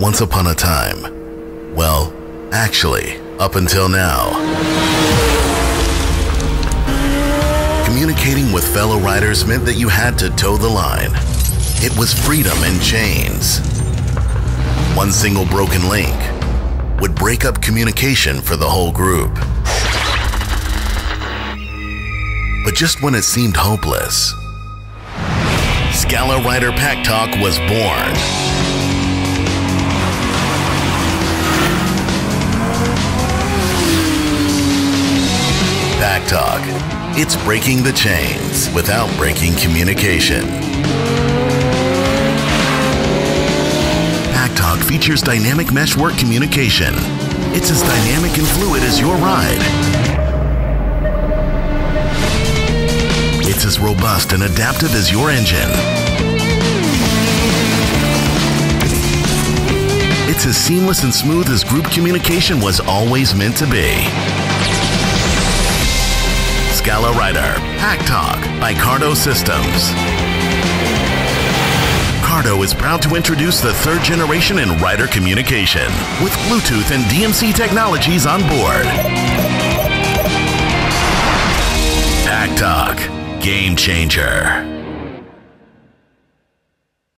Once upon a time. Well, actually, up until now. Communicating with fellow riders meant that you had to toe the line. It was freedom in chains. One single broken link would break up communication for the whole group. But just when it seemed hopeless, Scala Rider Pack Talk was born. Pack Talk. It's breaking the chains without breaking communication. Pack Talk features dynamic meshwork communication. It's as dynamic and fluid as your ride. It's as robust and adaptive as your engine. It's as seamless and smooth as group communication was always meant to be. Scala Rider Pack Talk by Cardo Systems. Cardo is proud to introduce the third generation in rider communication with Bluetooth and DMC technologies on board. Pack Talk, game changer.